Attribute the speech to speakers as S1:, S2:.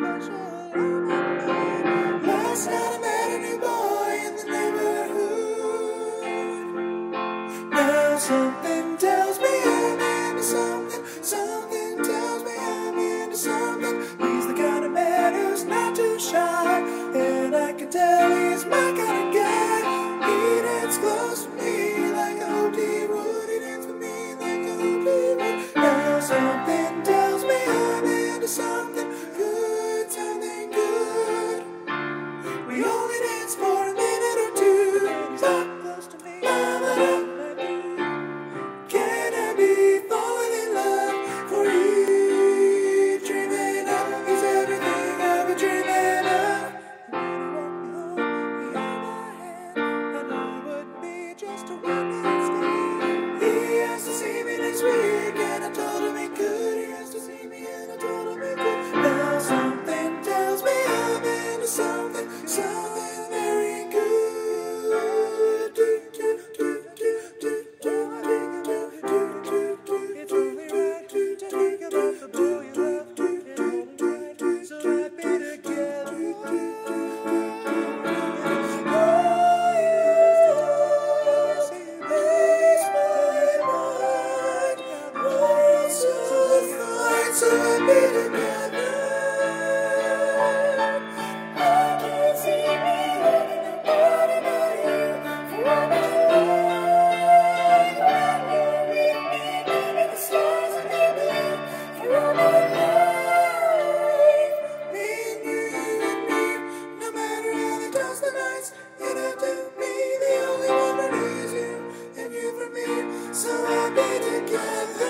S1: special. something, something very good. It's only right to the boy you love. So happy together. together.